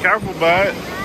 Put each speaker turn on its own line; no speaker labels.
Careful, bud.